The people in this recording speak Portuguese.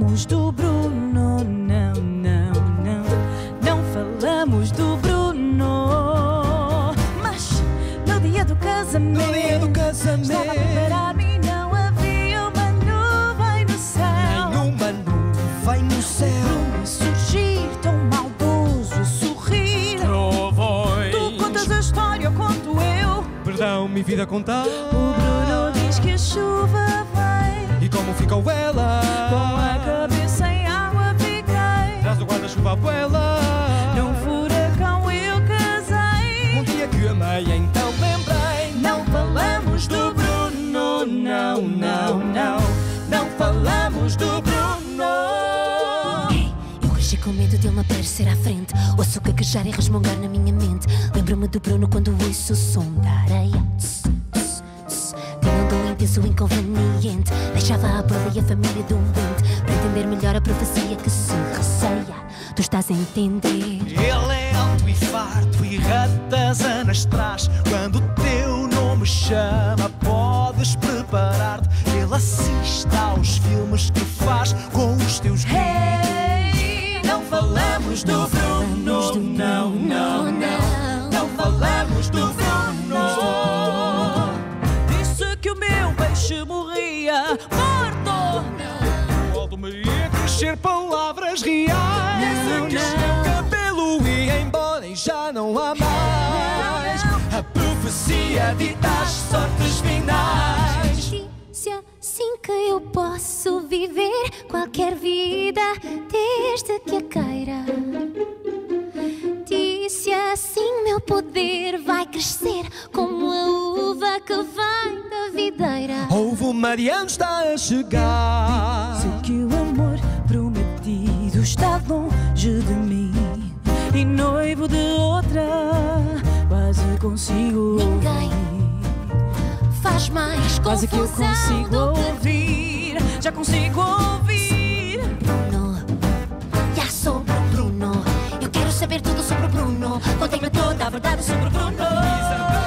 falamos do Bruno, não, não, não. Não falamos do Bruno. Mas no dia do casamento, No dia do casamento. estava a preparar-me e não havia uma nuvem no céu. Numa nuvem no céu. Bruno a surgir, tão maldoso a sorrir. Tu contas a história, eu conto eu. Perdão, minha vida contar. O Bruno diz que a chuva vem. E como ficou ela? Cresci com medo dele me aparecer à frente. O açúcar gaguejar e resmungar na minha mente. Lembro-me do Bruno quando ouço o som da areia. Tss, tss, um intenso inconveniente. Deixava a abuela e a família doente. Para entender melhor a profecia que se receia. Tu estás a entender. Ele é alto e farto e ratazanas traz. Quando o teu nome chama, podes preparar-te. Ele assiste aos filmes que falamos do Bruno, não, não, não. Não falamos do Bruno. Disse que o meu peixe morria morto. Alto me ia crescer palavras reais. Não, que o não. meu cabelo ia embora e já não há mais. A profecia dita as sortes finais. Assim que eu posso viver qualquer vida desde que a queira. Poder vai crescer como a uva que vem da videira. Houve o Mariano está a chegar. Sei que o amor prometido está longe de mim e noivo de outra quase consigo Ninguém Faz mais quase que eu consigo do que ouvir já consigo ouvir Bruno. Já sobre o Bruno. Eu quero saber tudo sobre o Bruno. A verdade sobre o Bruno.